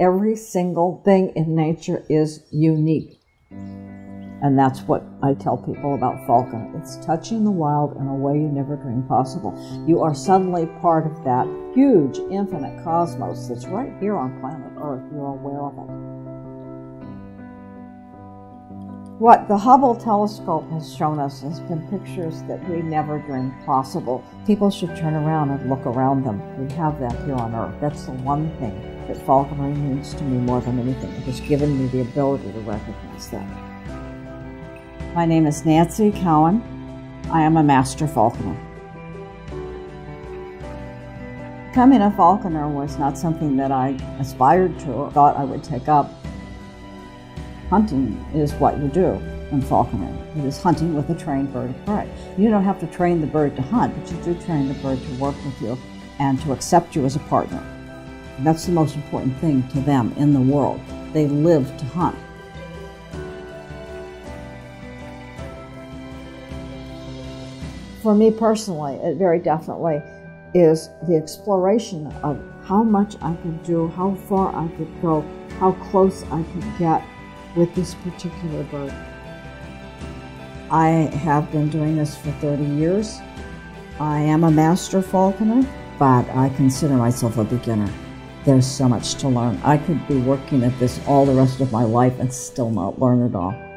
Every single thing in nature is unique. And that's what I tell people about Falcon. It's touching the wild in a way you never dreamed possible. You are suddenly part of that huge, infinite cosmos that's right here on planet Earth. You're aware of it. What the Hubble telescope has shown us has been pictures that we never dreamed possible. People should turn around and look around them. We have that here on Earth. That's the one thing that falconry means to me more than anything. It has given me the ability to recognize that. My name is Nancy Cowan. I am a master falconer. Becoming a falconer was not something that I aspired to or thought I would take up. Hunting is what you do in falconry. It is hunting with a trained bird of prey. You don't have to train the bird to hunt, but you do train the bird to work with you and to accept you as a partner. That's the most important thing to them in the world. They live to hunt. For me personally, it very definitely is the exploration of how much I could do, how far I could go, how close I could get with this particular bird. I have been doing this for 30 years. I am a master falconer, but I consider myself a beginner. There's so much to learn. I could be working at this all the rest of my life and still not learn it all.